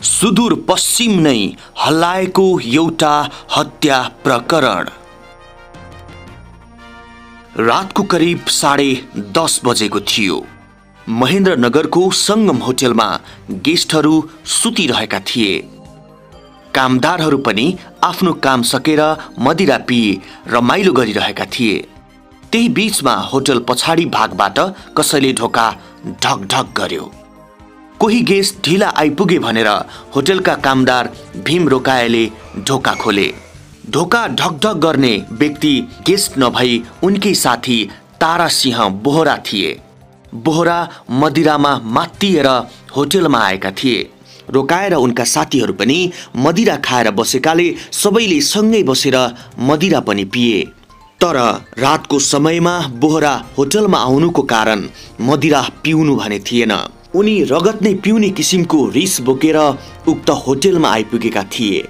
सुदूर पश्चिम नै हल्लाएको एउटा हत्या प्रकरण। रातको करिब साढे दस बजेको थियो। महेन्द्रनगरको सङ्गम होटेलमा गेस्टहरू सुतिरहेका थिए। कामदारहरू पनि आफ्नो काम सकेर मदिरा पिए रमाइलो गरिरहेका थिए। त्यही बीचमा होटल पछाडि भागबाट कसैले ढोका ढक ढक गर्यो। कोही गेस्ट ढिला आइपुगे भनेर होटेलका कामदार भीम रोकाएले ढोका खोले। ढोका ढकढक गर्ने व्यक्ति गेस्ट नभई उनकै साथी तारा सिंह बोहरा थिए। बोहरा मदिरामा मात्तिएर होटेलमा आएका थिए। रोकाएर उनका साथीहरू पनि मदिरा खाएर बसेकाले सबैले सँगै बसेर मदिरा पनि पिए। तर रातको समयमा बोहरा होटलमा आउनुको कारण मदिरा पिउनु भने थिएन। उनी रगत नै पिउने किसिमको रिस बोकेर उक्त होटेलमा आइपुगेका थिए।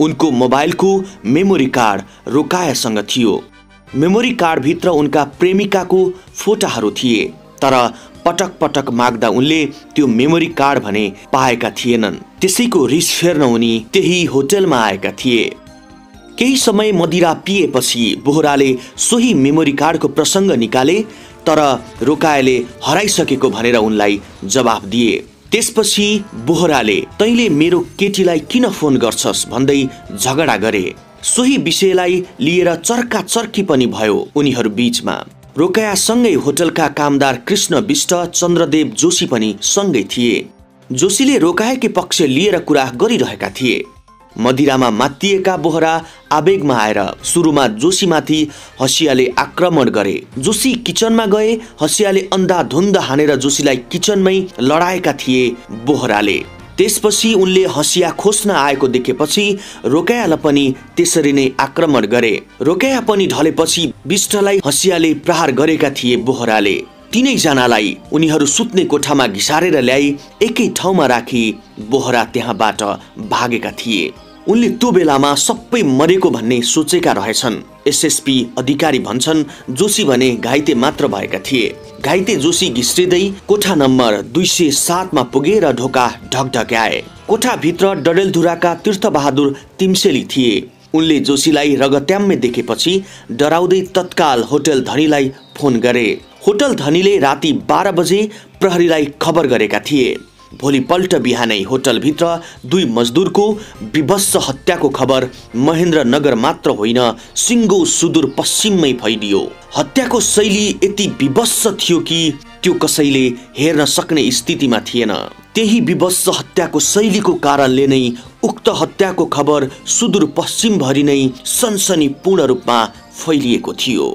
उनको मोबाइलको मेमोरी कार्ड रोकायासँग थियो। मेमोरी कार्डभित्र उनका प्रेमिकाको फोटाहरू थिए तर पटक पटक माग्दा उनले त्यो मेमोरी कार्ड भने पाएका थिएनन्। त्यसैको रिस फेर्न उनी त्यही होटेलमा आएका थिए। केही समय मदिरा पिएपछि बोहराले सोही मेमोरी कार्डको प्रसङ्ग निकाले तर रोकाएले हराइसकेको भनेर उनलाई जवाफ दिए। त्यसपछि बोहराले तैँले मेरो केटीलाई किन फोन गर्छस्? भन्दै झगडा गरे। सोही विषयलाई लिएर चर्का चर्की पनि भयो उनीहरू बीचमा। रोकायासँगै होटलका कामदार कृष्ण विष्ट चन्द्रदेव जोशी पनि सँगै थिए। जोशीले रोकाएकै पक्ष लिएर कुरा गरिरहेका थिए। मदिरामा मात्तिएका बोहरा आवेगमा आएर सुरुमा जोशीमाथि हसियाले आक्रमण गरे। जोशी किचनमा गए हसियाले अन्धाधुन्द हानेर जोशीलाई किचनमै लडाएका थिए बोहराले। त्यसपछि उनले हसिया खोज्न आएको देखेपछि रोकायालाई पनि त्यसरी नै आक्रमण गरे। रोकाया पनि ढलेपछि विष्टलाई हसियाले प्रहार गरेका थिए बोहराले। तिनैजनालाई उनीहरू सुत्ने कोठामा घिसारेर ल्याई एकै ठाउँमा राखी बोहरा त्यहाँबाट भागेका थिए। उनले त्यो बेलामा सबै मरेको भन्ने सोचेका रहेछन्। एसएसपी अधिकारी भन्छन् जोशी भने घाइते मात्र भएका थिए। घाइते जोशी घिस्रिँदै कोठा नम्बर दुई सय सातमा पुगेर ढोका ढकढक्याए। कोठाभित्र डडेलधुराका तीर्थबहादुर तिम्सेली थिए। उनले जोशीलाई रगत्याम्मे देखेपछि डराउँदै तत्काल होटल धनीलाई फोन गरे। होटल धनीले राति बाह्र बजे प्रहरीलाई खबर गरेका थिए। भोलिपल्ट बिहानै होटलभित्र दुई मजदुरको विभत्स हत्याको खबर महेन्द्रनगर मात्र होइन सिङ्गो सुदूर पश्चिममै फैलियो। हत्याको शैली यति विभत्स थियो कि त्यो कसैले हेर्न सक्ने स्थितिमा थिएन। त्यही विभत्स हत्याको शैलीको कारणले नै उक्त हत्याको खबर सुदूर पश्चिमभरि नै सनसनीपूर्ण रूपमा फैलिएको थियो।